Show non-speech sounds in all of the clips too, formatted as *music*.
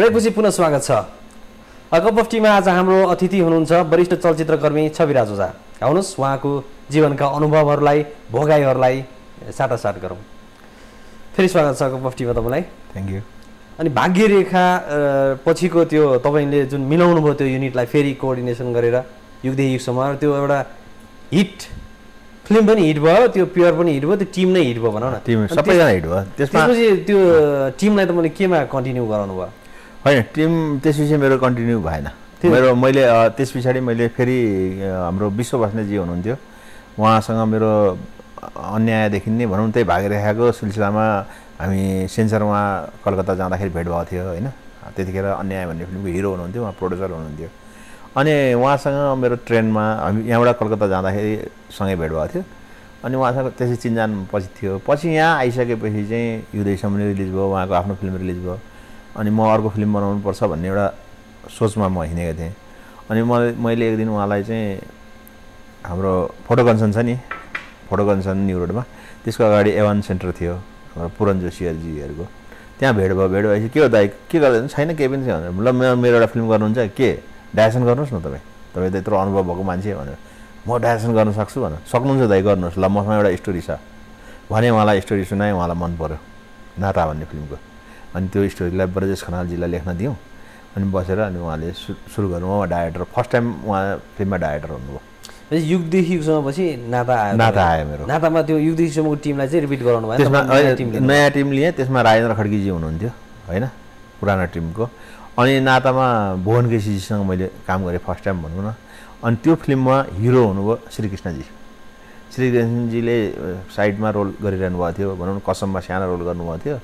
ब्रेकपछि पुनः स्वागत छ। कप अफ टीमा आज हाम्रो अतिथि हुनुहुन्छ वरिष्ठ चलचित्रकर्मी छविराज ओझा। आउनुहोस् उहाँको जीवनका अनुभवहरूलाई भोगाइहरूलाई साटासाट गरौँ। फेरि स्वागत छ कप अफ टिमा तपाईँलाई। थ्याङ्क यू अनि भाग्यरेखा अ, पछिको त्यो तपाईँले जुन मिलाउनु भयो त्यो युनिटलाई फेरि कोअर्डिनेसन गरेर युगदेखि युगसम्म त्यो एउटा हिट फिल्म पनि हिट भयो त्यो प्योर पनि हिट भयो त्यो टिम नै हिट भयो भनौँ न। टिम सबैजना हिट भयो। त्यसपछि त्यो टिमलाई तपाईँले केमा कन्टिन्यू गराउनु भयो होइन टिम त्यसपछि मेरो कन्टिन्यू भएन। मेरो मैले त्यस पछाडि मैले फेरि हाम्रो विश्व बस्नेतजी हुनुहुन्थ्यो। उहाँसँग मेरो अन्यायदेखि नै भनौँ त्यही भागिरेखाको सिलसिलामा हामी सेन्सर उहाँ कलकत्ता जाँदाखेरि भेट भएको थियो होइन। त्यतिखेर अन्याय भन्ने फिल्मको हिरो हुनुहुन्थ्यो उहाँ प्रड्युसर हुनुहुन्थ्यो। अनि उहाँसँग मेरो ट्रेनमा हामी यहाँबाट कलकत्ता जाँदाखेरि सँगै भेट भएको थियो। अनि उहाँसँग त्यसै चिन्जान पछि थियो। पछि यहाँ आइसकेपछि चाहिँ युद्धसम्म रिलिज भयो उहाँको आफ्नो फिल्म रिलिज भयो। अनि म अर्को फिल्म बनाउनुपर्छ भन्ने एउटा सोचमा म हिँडेको थिएँ। अनि मलाई मैले एक दिन उहाँलाई चाहिँ हाम्रो फोटो कन्सन छ नि फोटो कन्सन न्यु रोडमा। त्यसको अगाडि एवान सेन्टर थियो हाम्रो पुरन जोशीहरूजीहरूको त्यहाँ भेट भयो भेट भएपछि के हो दाइ के गर्दा छैन? केही पनि छैन। ल म- मेरो एउटा फिल्म गर्नुहुन्छ के? डाइरेक्सन गर्नुहोस् न तपाईँ। तपाईँ त यत्रो अनुभव भएको मान्छे भनेर। म डाइरेक्सन गर्न सक्छु भनेर। सक्नुहुन्छ दाइ गर्नुहोस्। ल मसँग एउटा स्टोरी छ। भने उहाँलाई स्टोरी सुनाएँ उहाँलाई मन पऱ्यो नाता भन्ने फिल्मको। अनि त्यो स्टोरीलाई ब्रजेश खनालजीलाई लेख्न दिउँ अनि बसेर अनि उहाँले सुरु गर्नु। उहाँ डाइरेक्टर फर्स्ट टाइम उहाँ फिल्ममा डाइरेक्टर हुनुभयो। युगदेखि युगसम्म पछि नाता आयो। नाता आयो मेरो। नातामा त्यो युगदेखि युगसम्मको टिमलाई चाहिँ रिपिट गराउनु भयो। त्यसमा नयाँ टिम लिएँ। त्यसमा राजेन्द्र खड्कीजी हुनुहुन्थ्यो होइन? पुरानो टिमको। अनि नातामा भुवन केसीजीसँग मैले काम गरेँ फर्स्ट टाइम भनौँ न। अनि त्यो फिल्ममा हिरो हुनुभयो श्रीकृष्णजी। श्रीकृष्णजीले साइडमा रोल गरिरहनु भएको थियो। भनौँ न कसममा सानो रोल गर्नुभएको थियो।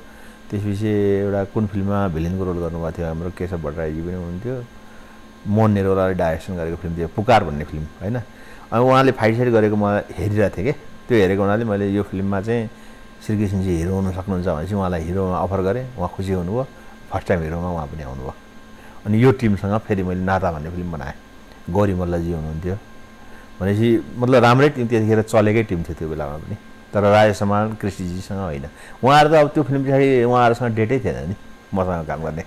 त्यसपछि एउटा कुन फिल्ममा भिलेनको रोल गर्नुभएको थियो हाम्रो केशव भट्टराईजी पनि हुनुहुन्थ्यो। मोहन नेरोलाले डाइरेक्सन गरेको फिल्म थियो पुकार भन्ने फिल्म होइन? अनि उहाँले फाइट साइड गरेको म हेरिरहेको थिएँ कि? त्यो हेरेको हुनाले मैले यो फिल्ममा चाहिँ श्रीकृष्णजी हिरो हुनु सक्नुहुन्छ भनेपछि उहाँलाई हिरोमा अफर गरेँ। उहाँ खुसी हुनुभयो। फर्स्ट टाइम हिरोमा उहाँ पनि आउनुभयो। अनि यो टिमसँग फेरि मैले नाता भन्ने फिल्म बनाएँ। गौरी मल्लजी हुनुहुन्थ्यो। भनेपछि मतलब राम्रै टिम त्यतिखेर चलेकै टिम थियो त्यो बेलामा पनि। तर राजेश समाल कृष्णजीसँग होइन। उहाँहरू त अब त्यो फिल्म पछाडि उहाँहरूसँग डेटै थिएन नि मसँग काम गर्ने।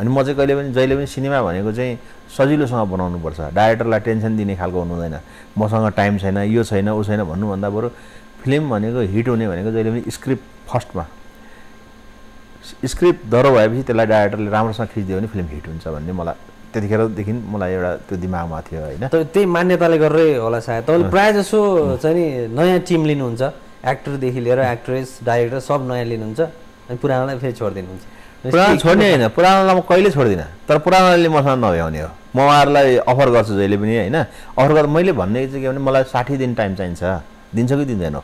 अनि म चाहिँ कहिले पनि जहिले पनि सिनेमा भनेको चाहिँ सजिलोसँग बनाउनुपर्छ। डाइरेक्टरलाई टेन्सन दिने खालको हुनु हुँदैन मसँग टाइम छैन यो छैन ऊ छैन भन्नुभन्दा बरु फिल्म भनेको हिट हुने भनेको जहिले पनि स्क्रिप्ट फर्स्टमा। स्क्रिप्ट दह्रो भएपछि त्यसलाई डाइरेक्टरले राम्रोसँग खिचिदियो भने फिल्म हिट हुन्छ भन्ने मलाई त्यतिखेरदेखि मलाई एउटा त्यो दिमागमा थियो होइन। त्यही मान्यताले गर्दै होला सायद। तपाईँले प्रायः जसो चाहिँ नि नयाँ टिम लिनुहुन्छ। एक्टरदेखि लिएर एक्ट्रेस डाइरेक्टर सब नयाँ लिनुहुन्छ अनि पुरानोलाई फेरि छोडिदिनुहुन्छ। पुरानो छोड्ने होइन पुरानोलाई म कहिले छोड्दिनँ तर पुरानोले मसँग नभ्याउने हो। म उहाँहरूलाई अफर गर्छु जहिले पनि होइन अफर गर्दा मैले भन्ने चाहिँ के भने मलाई साठी दिन टाइम चाहिन्छ दिन्छ कि दिँदैन?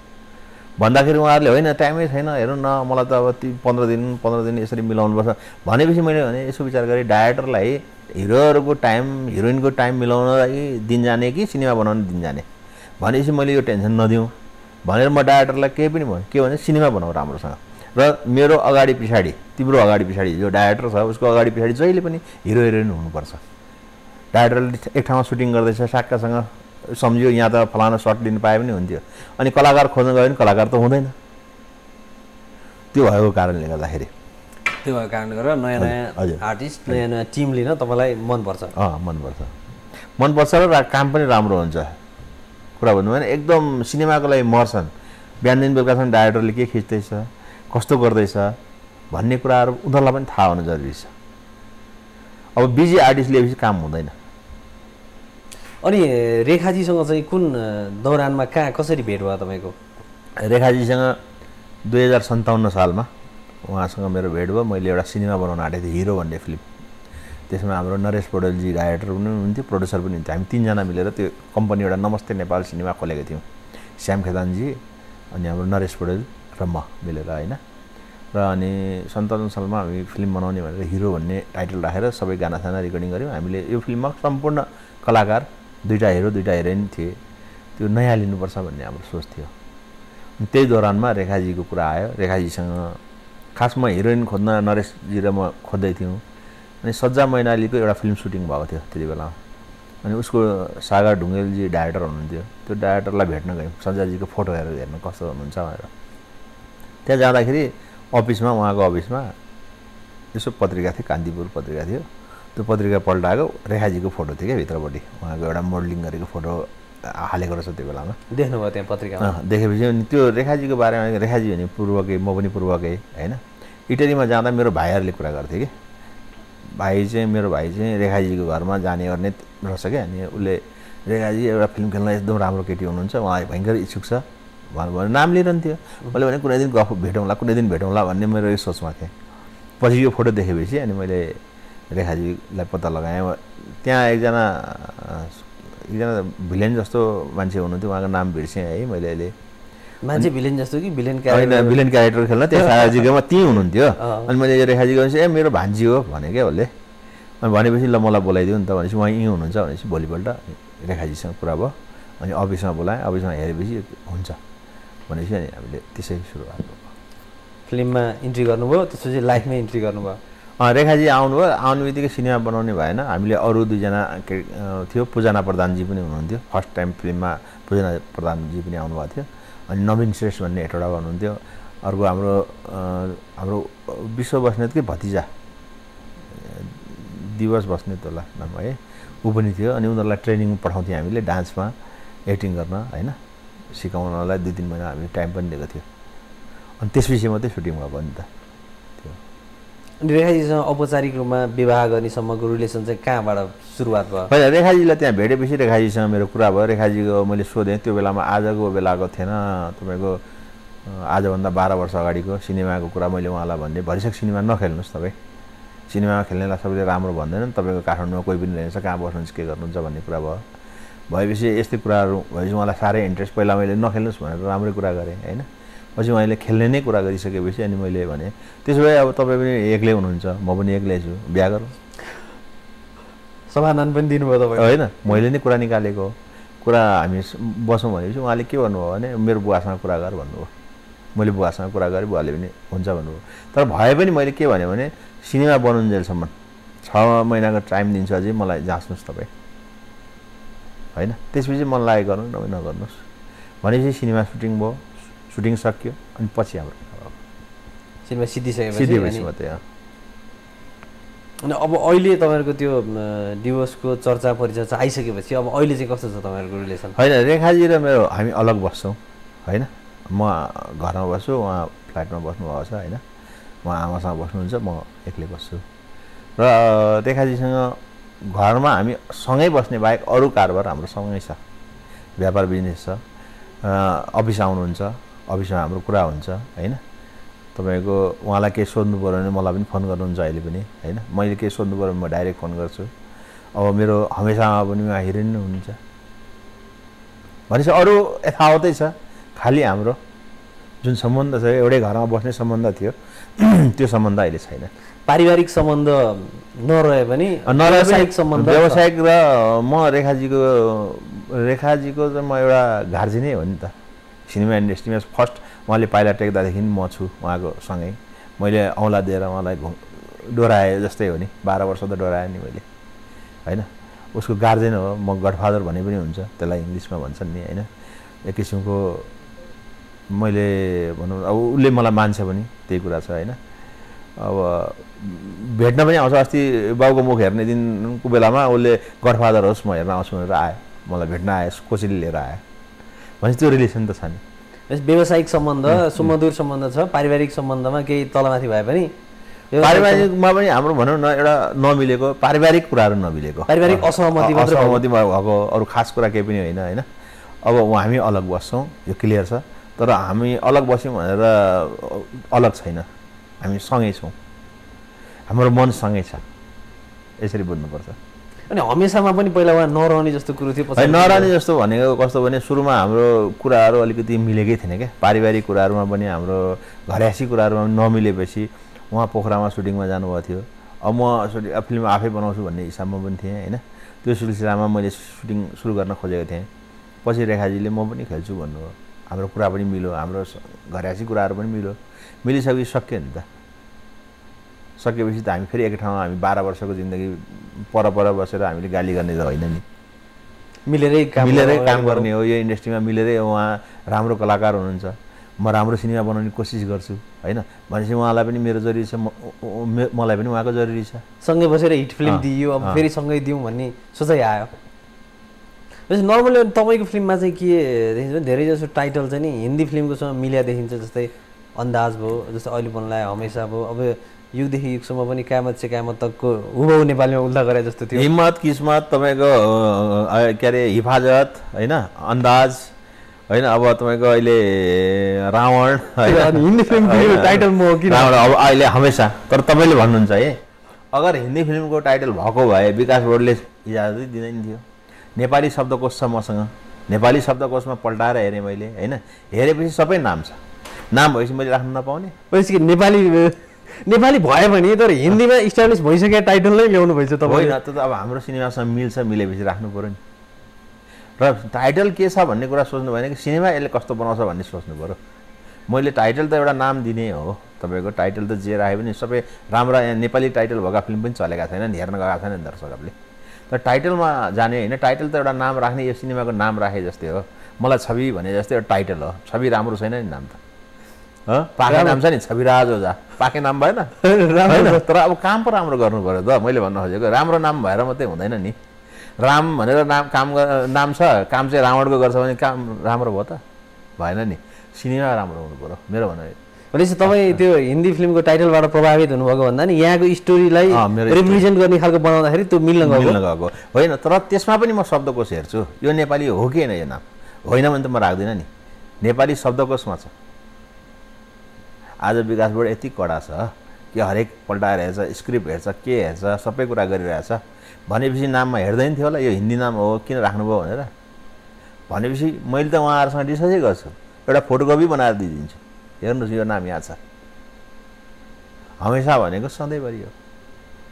भन्दाखेरि उहाँहरूले होइन टाइमै छैन हेर्नु न मलाई त अब ती पन्ध्र दिन पन्ध्र दिन यसरी मिलाउनुपर्छ। भनेपछि मैले भने यसो विचार गरेँ डाइरेक्टरलाई हिरोहरूको टाइम हिरोइनको टाइम मिलाउनलाई दिन जाने कि सिनेमा बनाउने दिन जाने? भनेपछि मैले यो टेन्सन नदिउँ। भनेर म डाइरेक्टरलाई केही पनि भने के भने सिनेमा बनाऊ राम्रोसँग। र मेरो अगाडि पछाडि तिम्रो अगाडि पछाडि जो डाइरेक्टर छ उसको अगाडि पछाडि जहिले पनि हिरो हिरोइन हुनुपर्छ। डाइरेक्टरले एक ठाउँमा सुटिङ गर्दैछ साक्कासँग सम्झियो यहाँ त फलाना सर्ट लिनु पाए पनि हुन्थ्यो। अनि कलाकार खोज्न गयो भने कलाकार त हुँदैन। त्यो भएको कारणले गर्दाखेरि। त्यो भएको कारणले गर्दा नयाँ नयाँ। आर्टिस्ट नयाँ नयाँ टिम लिन तपाईँलाई मनपर्छ। अँ मनपर्छ। मनपर्छ रा- काम पनि राम्रो हुन्छ। कुरा भन्नु भने एकदम सिनेमाको लागि मर्छन्। बिहानदेखि बेलुकासम्म डाइरेक्टरले के खिच्दैछ कस्तो गर्दैछ भन्ने कुराहरू उनीहरूलाई पनि थाहा हुनु जरुरी छ। अब बिजी आर्टिस्ट लिएपछि काम हुँदैन। अनि रेखाजीसँग चाहिँ कुन दौरानमा कहाँ कसरी भेट भयो तपाईँको? रेखाजीसँग दुई हजार सन्ताउन्न सालमा उहाँसँग मेरो भेट भयो। मैले एउटा सिनेमा बनाउन आँटेको थिएँ हिरो भन्ने फिल्म। त्यसमा हाम्रो नरेश पौडेलजी डाइरेक्टर पनि हुनुहुन्थ्यो प्रड्युसर पनि हुन्थ्यो हामी तिनजना मिलेर त्यो कम्पनी एउटा नमस्ते नेपाल सिनेमा खोलेको थियौँ। श्याम खेतानजी अनि हाम्रो नरेश पौडेल र म मिलेर होइन? र अनि सन्ताउन्न सालमा हामी फिल्म बनाउने भनेर हिरो भन्ने टाइटल राखेर सबै गानासाना रेकर्डिङ गऱ्यौँ। हामीले यो फिल्ममा सम्पूर्ण कलाकार दुईवटा हिरो दुईवटा हिरोइन थिए। त्यो नयाँ लिनुपर्छ भन्ने हाम्रो सोच थियो। त्यही दौरानमा रेखाजीको कुरा आयो। रेखाजीसँग खास म हिरोइन खोज्न नरेशजी र म खोज्दै थियौँ। अनि सज्जा मैनालीको एउटा फिल्म सुटिङ भएको थियो त्यति बेला। अनि उसको सागर ढुङ्गेलजी डाइरेक्टर हुनुहुन्थ्यो। त्यो डाइरेक्टरलाई भेट्न गयौँ। सज्जाजीको फोटो हेरेर हेर्नु कस्तो हुनुहुन्छ भनेर। त्यहाँ जाँदाखेरि अफिसमा उहाँको अफिसमा यसो पत्रिका थियो कान्तिपुर पत्रिका थियो। त्यो पत्रिका पल्टाएको रेखाजीको फोटो थियो क्या भित्रपट्टि। उहाँको एउटा मोडलिङ गरेको फोटो हालेको रहेछ त्यो बेलामा। देख्नुभयो त्यहाँ पत्रिकामा? देखेपछि अनि त्यो रेखाजीको बारेमा रेखाजी भने पूर्वकै म पनि पूर्वकै होइन? इटलीमा जाँदा मेरो भाइहरूले कुरा गर्थे कि। भाइ चाहिँ मेरो भाइ चाहिँ रेखाजीको घरमा जाने गर्ने रहेछ क्या। अनि उसले रेखाजी एउटा फिल्म खेल्न एकदम राम्रो केटी हुनुहुन्छ उहाँ भयङ्कर इच्छुक छ भनेर भने नाम लिइरहन्थ्यो मैले भने कुनै दिन गफ भेटौँला कुनै दिन भेटौँला भन्ने मेरो यो सोचमा थिएँ। पछि यो फोटो देखेपछि अनि मैले रेखाजीलाई पत्ता लगाएँ। त्यहाँ एकजना एकजना भिलेन जस्तो मान्छे हुनुहुन्थ्यो उहाँको नाम बिर्सेँ है मैले अहिले। मान्छे भिलेन जस्तो कि भिलेन होइन भिलेन क्यारेक्टर खेल्न त्यो साराजीकोमा त्यहीँ हुनुहुन्थ्यो। अनि मैले यो रेखाजीको भनेपछि ए मेरो भान्जी हो भने क्या उसले। अनि भनेपछि ल मलाई बोलाइदियो नि त भनेपछि उहाँ यहीँ हुनुहुन्छ भनेपछि भोलिपल्ट रेखाजीसँग कुरा भयो। अनि अफिसमा बोलाएँ अफिसमा हेरेपछि हुन्छ भनेपछि अनि हामीले त्यसै सुरुवात भयो फिल्ममा इन्ट्री गर्नुभयो त्यसपछि लाइफमै इन्ट्री गर्नुभयो। अँ, रेखाजी आउनुभयो। आउने बित्तिकै सिनेमा बनाउने भएन। हामीले अरू दुईजना के थियो। पूजना प्रधानजी पनि हुनुहुन्थ्यो। फर्स्ट टाइम फिल्ममा पूजना प्रधानजी पनि आउनुभएको थियो। अनि नवीन श्रेष्ठ भन्ने हेटौडा हुनुहुन्थ्यो अर्को हाम्रो हाम्रो विश्व बस्नेतकै भतिजा। दिवस बस्नेत होला नाम है। ऊ पनि थियो अनि उनीहरूलाई ट्रेनिङ पठाउँथ्यौँ हामीले डान्समा एक्टिङ गर्न होइन। सिकाउनलाई दुई तिन महिना हामीले टाइम पनि दिएको थियो। अनि त्यसपछि मात्रै सुटिङ भएको नि त। रेखाजीसँग औपचारिक रूपमा विवाह गर्नेसम्मको रिलेसन चाहिँ कहाँबाट सुरुवात भयो? होइन रेखाजीलाई त्यहाँ भेटेपछि रेखाजीसँग मेरो कुरा भयो। रेखाजीको मैले सोधेँ त्यो बेलामा आजको बेलाको थिएन। तपाईँको आजभन्दा बाह्र वर्ष अगाडिको सिनेमाको कुरा मैले उहाँलाई भन्दै भरिसक सिनेमा नखेल्नुहोस् तपाईँ। सिनेमामा खेल्नेलाई सबैले राम्रो भन्दैनन्। तपाईँको काठमाडौँमा कोही पनि रहेछ कहाँ बस्नुहुन्छ के गर्नुहुन्छ भन्ने कुरा भयो। भएपछि यस्तै कुराहरू भएपछि उहाँलाई साह्रै इन्ट्रेस्ट पहिला मैले नखेल्नुहोस् भनेर राम्रै कुरा गरेँ होइन? पछि उहाँले खेल्ने नै कुरा गरिसकेपछि अनि मैले भने त्यसो भए अब तपाईँ पनि एक्लै हुनुहुन्छ म पनि एक्लै छु बिहा गरौँ। समाधान पनि दिनुभयो तपाईँ। होइन मैले नै कुरा निकालेको हो। कुरा हामी बसौँ भनेपछि उहाँले के भन्नुभयो भने मेरो बुवासँग कुरा गर भन्नुभयो। मैले बुवासँग कुरा गरेँ बुवाले पनि हुन्छ भन्नुभयो। तर भए पनि मैले के भने भने सिनेमा बनुन्जेलसम्म छ महिनाको टाइम दिन्छु अझै मलाई जाँच्नुहोस् तपाईँ। होइन त्यसपछि मन लागेको गर्नु नभए नगर्नुहोस्। भनेपछि सिनेमा सुटिङ भयो। सुटिङ सकियो अनि पछि हाम्रो। सिनेमा सिद्धिसकेपछि मात्रै। अनि अब अहिले तपाईँहरूको त्यो डिभोर्सको चर्चा परिचर्चा आइसकेपछि अब अहिले चाहिँ कस्तो छ तपाईँहरूको रिलेसन होइन रेखाजी र मेरो हामी अलग बस्छौँ होइन? म घरमा बस्छु उहाँ फ्ल्याटमा बस्नुभएको छ होइन? उहाँ आमासँग बस्नुहुन्छ म एक्लै बस्छु। र रेखाजीसँग घरमा हामी सँगै बस्ने बाहेक अरू कारोबार हाम्रो सँगै छ। व्यापार बिजनेस छ अफिस आउनुहुन्छ अफिसमा हाम्रो कुरा हुन्छ होइन? तपाईँको उहाँलाई केही सोध्नु पऱ्यो भने मलाई पनि फोन गर्नुहुन्छ अहिले पनि होइन? मैले केही सोध्नु पऱ्यो भने म डाइरेक्ट फोन गर्छु। अब मेरो हमेसामा पनि उहाँ हिरोइन नै हुनुहुन्छ भनेपछि अरू यथावतै छ खालि हाम्रो। जुन सम्बन्ध छ एउटै घरमा बस्ने सम्बन्ध थियो *clears throat* त्यो सम्बन्ध अहिले छैन। पारिवारिक सम्बन्ध नरहे पनि नरहे पनि व्यावसायिक सम्बन्ध। व्यावसायिक र म रेखाजीको रेखाजीको चाहिँ म एउटा गार्जेन नै हो नि त। सिनेमा इन्डस्ट्रीमा फर्स्ट उहाँले पाइला टेक्दादेखि म छु उहाँको सँगै। मैले औँला दिएर उहाँलाई घु डोराएँ जस्तै हो नि बाह्र वर्ष त डोराएँ नि मैले। होइन? उसको गार्जेन हो म गडफादर भने पनि हुन्छ त्यसलाई इङ्ग्लिसमा भन्छन् नि होइन? एक किसिमको मैले भनौँ अब उसले मलाई मान्छ पनि त्यही कुरा छ होइन? अब भेट्न पनि आउँछ अस्ति बाउको मुख हेर्ने दिनको बेलामा उसले गडफादर होस् म हेर्न आउँछु भनेर आयो। मलाई भेट्न आयो कोसेली लिएर आयो। भनेपछि त्यो रिलेसन त छ नि। व्यावसायिक सम्बन्ध सुमधुर सम्बन्ध छ पारिवारिक सम्बन्धमा केही तलमाथि भए पनि पारिवारिकमा पनि हाम्रो भनौँ न एउटा नमिलेको पारिवारिक कुराहरू नमिलेको। पारिवारिक असहमति। असहमति भएको अरू खास कुरा केही पनि होइन होइन। अब हामी अलग बस्छौँ यो क्लियर छ। तर हामी अलग बस्यौँ भनेर अलग छैन। हामी सँगै छौँ। हाम्रो मन सँगै छ। यसरी बुझ्नुपर्छ। अनि हमेसामा पनि पहिला उहाँ नरहने जस्तो कुरो थियो नरानी जस्तो भनेको कस्तो भने सुरुमा हाम्रो कुराहरू अलिकति मिलेकै थिएन क्या। पारिवारिक कुराहरूमा पनि हाम्रो घरयासी कुराहरूमा पनि नमिलेपछि उहाँ पोखरामा सुटिङमा जानुभएको थियो। अब म सुटिङ फिल्म आफै बनाउँछु भन्ने हिसाबमा पनि थिएँ होइन। त्यो सिलसिलामा मैले सुटिङ सुरु गर्न खोजेको थिएँ। पछि रेखाजीले म पनि खेल्छु भन्नुभयो हाम्रो कुरा पनि मिल्यो हाम्रो घरयासी कुराहरू पनि मिल्यो। मिलिसकेपछि सक्यो नि त। सकेपछि त हामी फेरि एक ठाउँमा हामी बाह्र वर्षको जिन्दगी पर पर बसेर हामीले गाली गर्ने त होइन नि। मिलेरै काम मिलेरै काम गर्ने हो यो इन्डस्ट्रीमा मिलेरै उहाँ राम्रो कलाकार हुनुहुन्छ। म राम्रो सिनेमा बनाउने कोसिस गर्छु होइन? भनेपछि उहाँलाई पनि मेरो जरुरी छ मलाई पनि उहाँको जरुरी छ। सँगै बसेर हिट फिल्म अँ, दिइयो अब। फेरि सँगै दिउँ भन्ने सोचाइ आयो। जस्तै नर्मली तपाईँको फिल्ममा चाहिँ के देखिन्छ भने धेरै जसो टाइटल चाहिँ नि हिन्दी फिल्मकोसँग मिल्या देखिन्छ जस्तै अन्दाज भयो जस्तै अहिले बनलाय हमेसा भयो। अब युगदेखि युगसम्म पनि क्यामत से क्यामत तकको हुबहु नेपालीमा उल्था गरे जस्तो थियो। हिम्मत किस्मत तपाईँको के अरे हिफाजत होइन अन्दाज होइन अब तपाईँको अहिले रावण *laughs* हिन्दी फिल्मको? टाइटल म हो किन रावण अब अहिले हमेसा तर तपाईँले भन्नुहुन्छ है अगर हिन्दी फिल्मको टाइटल भएको भए विकास बोर्डले इजाजतै दिँदैन थियो। नेपाली शब्दकोश छ मसँग नेपाली शब्दकोशमा पल्टाएर हेरेँ मैले होइन हेरेपछि सबै नाम छ। नाम भएपछि मैले राख्नु नपाउने। भनेपछि के नेपाली नेपाली भयो भने तर हिन्दीमा इस्टाब्लिस भइसकेको टाइटल नै ल्याउनु भएछ त्यो त अब हाम्रो सिनेमासँग मिल्छ मिलेपछि राख्नु पऱ्यो नि। र टाइटल के छ भन्ने कुरा सोच्नु भएन कि सिनेमा यसले कस्तो बनाउँछ भन्ने सोच्नु पऱ्यो मैले टाइटल त एउटा नाम दिने हो तपाईँको टाइटल त जे राखे पनि सबै राम्रा यहाँ नेपाली टाइटल भएका फिल्म पनि चलेका छैनन् हेर्न गएका छैनन् दर्शकहरूले। तर टाइटलमा जाने होइन टाइटल त एउटा नाम राख्ने यो सिनेमाको नाम राखे जस्तै हो। मलाई छवि भने जस्तै एउटा टाइटल हो छवि राम्रो छैन नि नाम त। पाके नाम छ नि छविराज ओझा पाके नाम भएन राम्रो होइन तर अब काम पो राम्रो गर्नु पऱ्यो त मैले भन्नु खोजेको राम्रो नाम भएर मात्रै हुँदैन नि राम भनेर नाम काम नाम छ काम चाहिँ रावणको गर्छ भने काम राम्रो भयो त भएन नि सिनेमा राम्रो हुनु पऱ्यो मेरो भनाइ भनेपछि तपाईँ त्यो हिन्दी फिल्मको टाइटलबाट प्रभावित हुनुभएको भन्दा नि यहाँको स्टोरीलाई रिप्रेजेन्ट गर्ने खालको बनाउँदाखेरि त्यो मिल्न मिल्न गएको होइन तर त्यसमा पनि म शब्दकोश हेर्छु यो नेपाली हो कि होइन यो नाम होइन भने त म राख्दिनँ नि नेपाली शब्दकोशमा छ आज विकास बोर्ड यति कडा छ कि हरेक पल्टाएर हेर्छ स्क्रिप्ट हेर्छ के हेर्छ सबै कुरा गरिरहेछ। भनेपछि नाममा हेर्दैन थियो होला यो हिन्दी नाम हो किन राख्नुभयो भनेर। भनेपछि मैले त उहाँहरूसँग डिस्कसै गर्छु। एउटा फोटोकपी बनाएर दिइदिन्छु। हेर्नुहोस् यो नाम यहाँ छ। हमेसा भनेको सधैँभरि हो।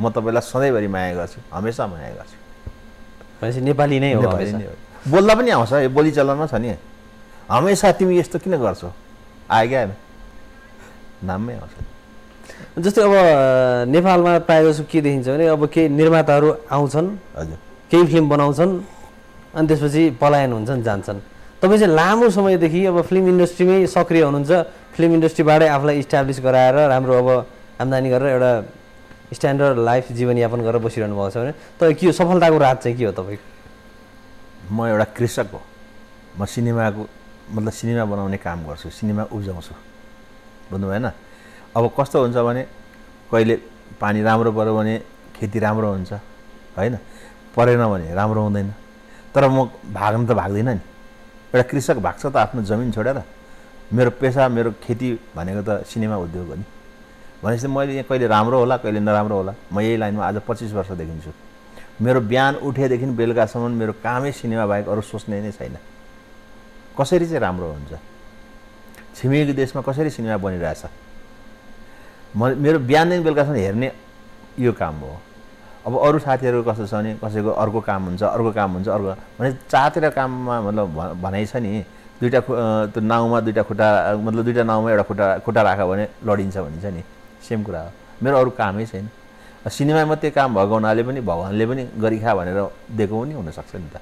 म तपाईँलाई सधैँभरि माया गर्छु। हमेसा माया गर्छु। भनेपछि नेपाली नै हो। बोल्दा पनि आउँछ यो बोली चलनमा छ नि। हमेसा तिमी यस्तो किन गर्छौ? आयो क्या नाममै आउँछ। जस्तै अब नेपालमा प्रायः जसो के देखिन्छ भने अब केही निर्माताहरू आउँछन् हजुर। केही फिल्म बनाउँछन् अनि त्यसपछि पलायन हुन्छन् जान्छन्। तपाईँ चाहिँ लामो समयदेखि अब फिल्म इन्डस्ट्रीमै सक्रिय हुनुहुन्छ फिल्म इन्डस्ट्रीबाटै आफूलाई इस्टाब्लिस गराएर राम्रो अब आम्दानी गरेर एउटा स्ट्यान्डर्ड लाइफ जीवनयापन गरेर बसिरहनु भएको छ भने तपाईँ के हो? सफलताको रात चाहिँ के हो तपाईँको म एउटा कृषक हो। म सिनेमाको मतलब सिनेमा बनाउने काम गर्छु सिनेमा उब्जाउँछु। बुझ्नु भएन अब कस्तो हुन्छ भने कहिले पानी राम्रो पऱ्यो भने खेती राम्रो हुन्छ होइन? परेन भने राम्रो हुँदैन। तर म भाग्न त भाग्दिनँ नि। एउटा कृषक भाग्छ त आफ्नो जमिन छोडेर। मेरो पेसा मेरो खेती भनेको त सिनेमा उद्योग हो नि। भनेपछि मैले यहाँ कहिले राम्रो होला कहिले नराम्रो होला म यही लाइनमा आज पच्चिस वर्षदेखि छु। मेरो बिहान उठेदेखि बेलुकासम्म मेरो कामै सिनेमा बाहेक अरू सोच्ने नै छैन। कसरी चाहिँ राम्रो हुन्छ? छिमेकी देशमा कसरी सिनेमा बनिरहेछ? म मेरो बिहानदेखि बेलुकासम्म हेर्ने यो काम हो। अब अरू साथीहरू कस्तो छ भने कसैको अर्को काम हुन्छ अर्को काम हुन्छ अर्को भने चारतिर काममा मतलब भनाइ छ नि दुइटा खु- त्यो नाउँमा दुइटा खुट्टा मतलब दुइटा नाउँमा एउटा खुट्टा खुट्टा राख्यो भने लडिन्छ भनिन्छ नि सेम कुरा हो। मेरो अरू कामै छैन। सिनेमा मात्रै काम भएको हुनाले पनि भगवान्ले पनि गरिखा भनेर दिएको पनि हुनसक्छ नि त।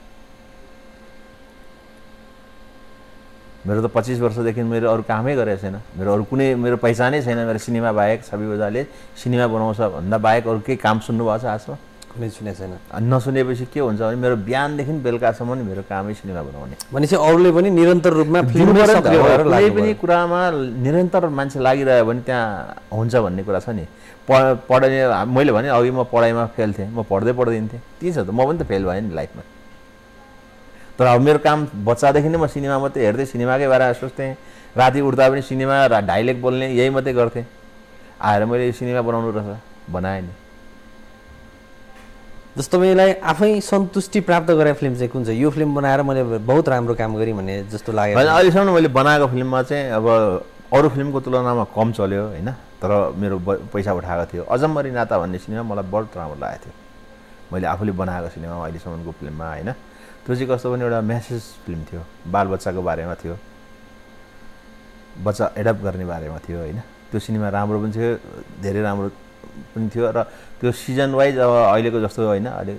मेरो त पच्चिस वर्षदेखि मेरो अरू कामै गरेको छैन। मेरो अरू कुनै मेरो पहिचानै छैन। मेरो सिनेमा बाहेक छवि ओझाले सिनेमा बनाउँछ भन्दा बाहेक अरू केही काम सुन्नुभएको छ आजमा कुनै सुनेको छैन। अनि नसुनेपछि के हुन्छ भने मेरो बिहानदेखि बेलुकासम्म मेरो कामै सिनेमा बनाउने। भनेपछि अरूले पनि निरन्तर रूपमा कुनै पनि। कुरामा निरन्तर मान्छे लागिरह्यो भने त्यहाँ हुन्छ भन्ने कुरा छ नि। प पढ्ने मैले भने अघि म पढाइमा फेल थिएँ। म पढ्दै पढ्दैन थिएँ त्यही छ त। म पनि त फेल भएँ नि लाइफमा। तर अब मेरो काम बच्चादेखि नै म सिनेमा मात्रै हेर्दै सिनेमाकै बारेमा सोच्थेँ। राति उठ्दा पनि सिनेमा र डाइलेक्ट बोल्ने यही मात्रै गर्थेँ। आएर मैले सिनेमा बनाउनु रहेछ। बनाएँ नि। जस्तो तपाईँलाई आफै सन्तुष्टि प्राप्त गरेको फिल्म चाहिँ कुन चाहिँ? यो फिल्म बनाएर मैले बहुत राम्रो काम गरेँ भन्ने जस्तो लाग्यो होइन अहिलेसम्म मैले बनाएको फिल्ममा चाहिँ अब अरू फिल्मको तुलनामा कम चल्यो होइन? तर मेरो पैसा उठाएको थियो। अजम्मरी नाता भन्ने सिनेमा मलाई बहुत राम्रो लागेको थियो। मैले आफूले बनाएको सिनेमा अहिलेसम्मको फिल्ममा होइन? त्यो चाहिँ कस्तो भने एउटा म्यासेज फिल्म थियो बालबच्चाको बारेमा थियो। बच्चा एडप्ट गर्ने बारेमा थियो होइन? त्यो सिनेमा राम्रो पनि थियो धेरै राम्रो पनि थियो र त्यो सिजन वाइज अब अहिलेको जस्तो होइन अहिले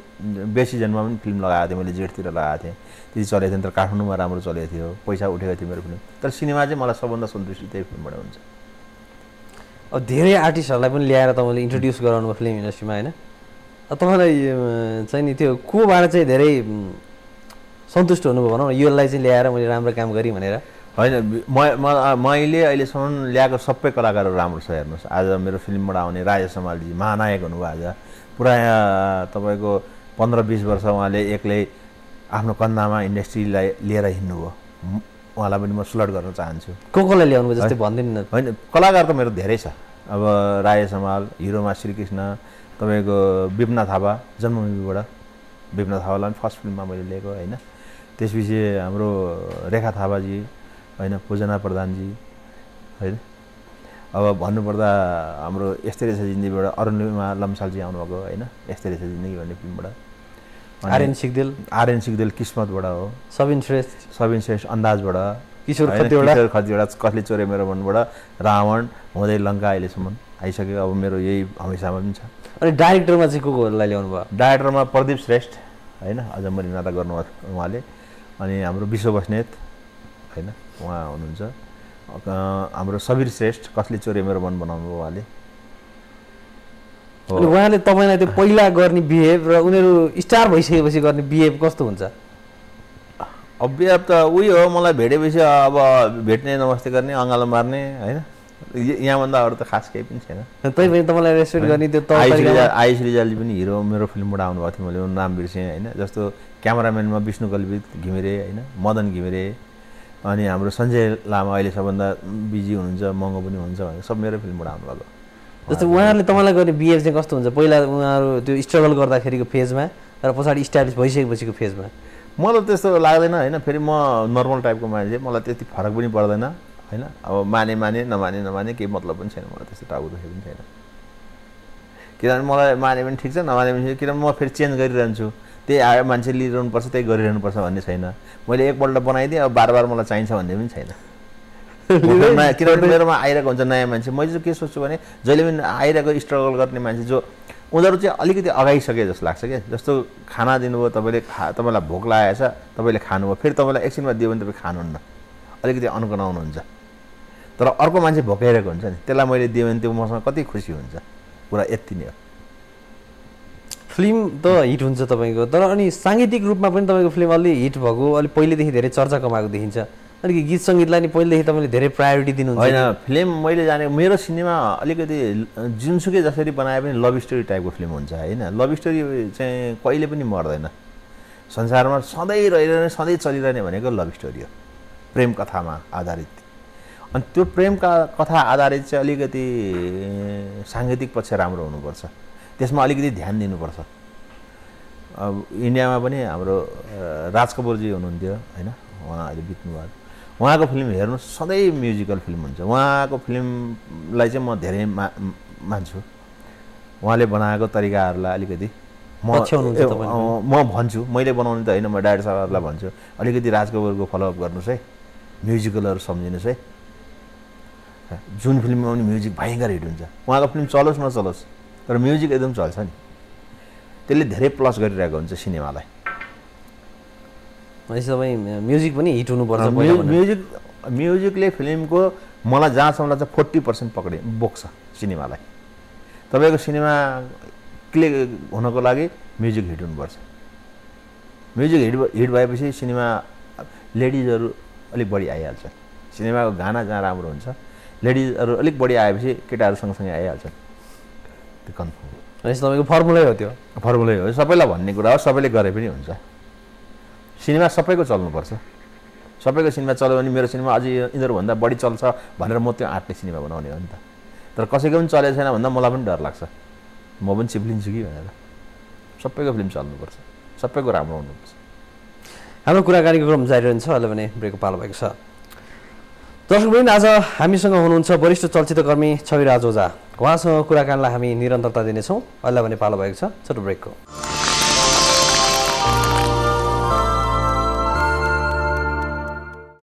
बेसिजनमा पनि फिल्म लगाएको थिएँ मैले जेठतिर लगाएको थिएँ। त्यति चलेको थिएँ तर काठमाडौँमा राम्रो चलेको थियो पैसा उठेको थियो मेरो फिल्म तर सिनेमा चाहिँ मलाई सबभन्दा सन्तुष्टि त्यही फिल्मबाट हुन्छ। अब धेरै आर्टिस्टहरूलाई पनि ल्याएर तपाईँले इन्ट्रोड्युस गराउनु भयो फिल्म इन्डस्ट्रीमा होइन? तपाईँलाई चाहिँ नि त्यो कोबाट चाहिँ धेरै सन्तुष्ट हुनुभयो भनौँ न यसलाई चाहिँ ल्याएर मैले राम्रो काम गरेँ भनेर। होइन म मैले अहिलेसम्म ल्याएको सबै कलाकारहरू राम्रो छ हेर्नुहोस्। आज मेरो फिल्मबाट आउने राजेश समालजी महानायक हुनुभयो आज। पुरा यहाँ तपाईँको पन्ध्र बिस वर्ष उहाँले एक्लै आफ्नो कन्दामा इन्डस्ट्रीलाई लिएर हिँड्नुभयो। उहाँलाई पनि म सुलट गर्न चाहन्छु। को कोलाई ल्याउनु जस्तै भनिदिनु। होइन कलाकार त मेरो धेरै छ। अब राय समाल हिरोमा श्रीकृष्ण तपाईँको विपना थापा जन्मभूमिबाट विपना थापालाई पनि फर्स्ट फिल्ममा मैले लिएको होइन। त्यसपछि हाम्रो रेखा थापाजी होइन पूजना प्रधानजी होइन। अब भन्नुपर्दा हाम्रो यस्तै रहेछ जिन्दगीबाट। अरुणिमा लम्सालजी आउनुभएको होइन यस्तै रहेछ जिन्दगी भन्ने फिल्मबाट। आर्यन सिग्देल। आर्यन सिगदेल किस्मतबाट हो। सबिन श्रेष्ठ। सबिन श्रेष्ठ अन्दाजबाट। किशोर किशोर कसले चोरे मेरो मनबाट? रावण हुँदै लङ्का अहिलेसम्म आइसक्यो। अब मेरो यही हमेसामा पनि छ। अनि डाइरेक्टरमा चाहिँ को कोलाई ल्याउनु भयो डाइरेक्टरमा प्रदीप श्रेष्ठ होइन अझ मरि नाता गर्नुभयो उहाँले। अनि हाम्रो विश्व बस्नेत होइन? उहाँ हुनुहुन्छ। हाम्रो सबीर श्रेष्ठ कसले चोरे मेरो मन बनाउनु भयो उहाँले? अनि उहाँले तपाईँलाई त्यो पहिला गर्ने बिहेभ र उनीहरू स्टार भइसकेपछि गर्ने बिहेभ कस्तो हुन्छ? अभ्याप त उही हो मलाई भेटेपछि अब भेट्ने नमस्ते गर्ने अँगालो मार्ने होइन? यहाँभन्दा अरू त खास केही पनि छैन। त्यही पनि तपाईँलाई रेस्पेक्ट गर्ने त्यो आयुष तरिकामा- रिजाल आयुष रिजालजी पनि हिरो मेरो फिल्मबाट आउनुभएको थियो मैले नाम बिर्सेँ होइन। जस्तो क्यामराम्यानमा विष्णु कल्पित घिमिरे होइन। मदन घिमिरे अनि हाम्रो सञ्जय लामा अहिले सबभन्दा बिजी हुनुहुन्छ महँगो पनि हुन्छ भनेर सब मेरो फिल्मबाट आउनुभएको। जस्तो उहाँहरूले तपाईँलाई गर्ने बिहेभ चाहिँ कस्तो हुन्छ? पहिला उहाँहरू त्यो स्ट्रगल गर्दाखेरिको फेजमा र पछाडि इस्टाब्लिस भइसकेपछिको फेजमा मलाई त्यस्तो लाग्दैन होइन। फेरि म नर्मल टाइपको मान्छे मलाई त्यति फरक पनि पर्दैन। होइन? अब माने माने नमाने नमाने केही मतलब पनि छैन मलाई त्यस्तो टाउको दुखेको पनि छैन। किनभने मलाई माने पनि ठिक छ नमाने पनि ठिक किनभने म फेरि चेन्ज गरिरहन्छु। त्यही आयो मान्छे लिइरहनुपर्छ त्यही गरिरहनुपर्छ भन्ने छैन। मैले एकपल्ट बनाइदिएँ अब बार बार मलाई चाहिन्छ भन्ने पनि छैन। *laughs* किनभने मेरोमा आइरहेको हुन्छ नयाँ मान्छे। मैले चाहिँ के सोच्छु भने जहिले पनि आइरहेको स्ट्रगल गर्ने मान्छे जो उनीहरू चाहिँ अलिकति अगाइसके जस्तो लाग्छ क्या। जस्तो खाना दिनुभयो तपाईँले खा तपाईँलाई भोक लागेको छ तपाईँले खानुभयो फेरि तपाईँलाई एकछिनमा दियो भने तपाईँ खानुहुन्न। अलिकति अन्कनाउनुहुन्छ तर अर्को मान्छे भोकाइरहेको हुन्छ नि। त्यसलाई मैले दिएँ भने त्यो मसँग कति खुसी हुन्छ। कुरा यति नै हो। फिल्म त हिट हुन्छ तपाईँको तर अनि साङ्गीतिक रूपमा पनि तपाईँको फिल्म अलि हिट भएको अलिक पहिलेदेखि धेरै चर्चा कमाएको देखिन्छ। अलिक गीत सङ्गीतलाई नि पहिलेदेखि तपाईँले धेरै प्रायोरिटी दिनुहुन्छ। होइन फिल्म मैले जाने मेरो सिनेमा अलिकति जुनसुकै जसरी बनाए पनि लभ स्टोरी टाइपको फिल्म हुन्छ होइन? लभ स्टोरी चाहिँ कहिले पनि मर्दैन। संसारमा सधैँ रहिरहने सधैँ चलिरहने भनेको लभ स्टोरी हो। प्रेम कथामा आधारित। अनि त्यो प्रेमका कथा आधारित चाहिँ अलिकति साङ्गीतिक पक्ष राम्रो हुनुपर्छ। त्यसमा अलिकति ध्यान दिनुपर्छ। अब इन्डियामा पनि हाम्रो राज कपुरजी हुनुहुन्थ्यो होइन? उहाँ अहिले बित्नुभयो। उहाँको फिल्म हेर्नु सधैँ म्युजिकल फिल्म हुन्छ। उहाँको फिल्मलाई चाहिँ म धेरै मा मान्छु। उहाँले बनाएको तरिकाहरूलाई अलिकति म म भन्छु। मैले बनाउने त होइन म डाइरेक्टर साहबहरूलाई भन्छु। अलिकति राज कपुरको फलोअप गर्नुहोस् है। म्युजिकलहरू सम्झिनुहोस् है। जुन फिल्ममा पनि म्युजिक भयङ्कर हिट हुन्छ उहाँको फिल्म चलोस् नचलोस् तर म्युजिक एकदम चल्छ नि। त्यसले धेरै प्लस गरिरहेको हुन्छ सिनेमालाई। तपाईँ म्युजिक पनि हिट हुनुपर्छ। म्युजिक म्युजिकले फिल्मको मलाई जहाँसम्म लाग्छ फोर्टी पर्सेन्ट पक्रे बोक्छ सिनेमालाई। तपाईँको सिनेमा क्लिक हुनको लागि म्युजिक हिट हुनुपर्छ। म्युजिक हिट हिट भएपछि सिनेमा लेडिजहरू अलिक बढी आइहाल्छ। सिनेमाको गाना जहाँ राम्रो हुन्छ लेडिजहरू अलिक बढी आएपछि केटाहरू सँगसँगै आइहाल्छ। त्यो कन्फर्म भनेपछि तपाईँको फर्मुलै हो त्यो। फर्मुलै हो। सबैलाई भन्ने कुरा हो सबैले गरे पनि हुन्छ। सिनेमा सबैको चल्नुपर्छ। सबैको सिनेमा चल्यो भने मेरो सिनेमा अझै यिनीहरूभन्दा बढी चल्छ भनेर म त्यो आँटले सिनेमा बनाउने हो नि त। तर कसैको पनि चलेको छैन भन्दा मलाई पनि डर लाग्छ। म पनि चिप्लिन्छु कि भनेर। सबैको फिल्म चल्नुपर्छ। सबैको राम्रो हुनुपर्छ। हाम्रो कुराकानीको क्रम जारी रहन्छ। अहिले भने ब्रेकको पालो भएको छ। दर्शकवृन्द आज हामीसँग हुनुहुन्छ वरिष्ठ चलचित्रकर्मी छविराज ओझा। उहाँसँग कुराकानीलाई हामी निरन्तरता दिनेछौँ। अहिले भने पालो भएको छ। छोटो ब्रेकको।